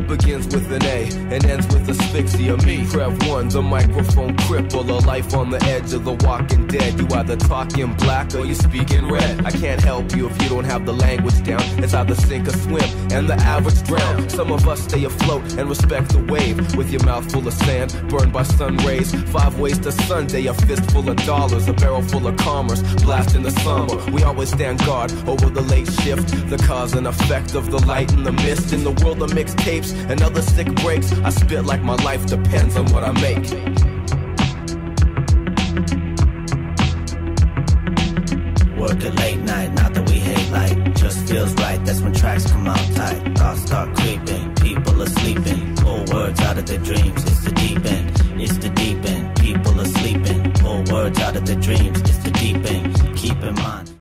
begins with an A and ends with asphyxia. Me, Prev One, the microphone cripple, a life on the edge of the walking dead. You either talk in black or you speak in red. I can't help you if you don't have the language down. It's either sink or swim, and the average drown. Some of us stay afloat and respect the wave with your mouth full of sand, burned by sun rays. Five ways to Sunday, a fistful of dollars, a barrel full of commerce, blast in the summer. We always stand guard over the late shift, the cause and effect of the light and the mist. In the world of mixtapes and other sick breaks, I spit like my life depends on what I make. Working late night, not that we hate light. Just feels right, that's when tracks come out tight. Thoughts start creeping, people are sleeping. Pull words out of their dreams, it's the deep end, it's the deep end. People are sleeping, pull words out of their dreams, it's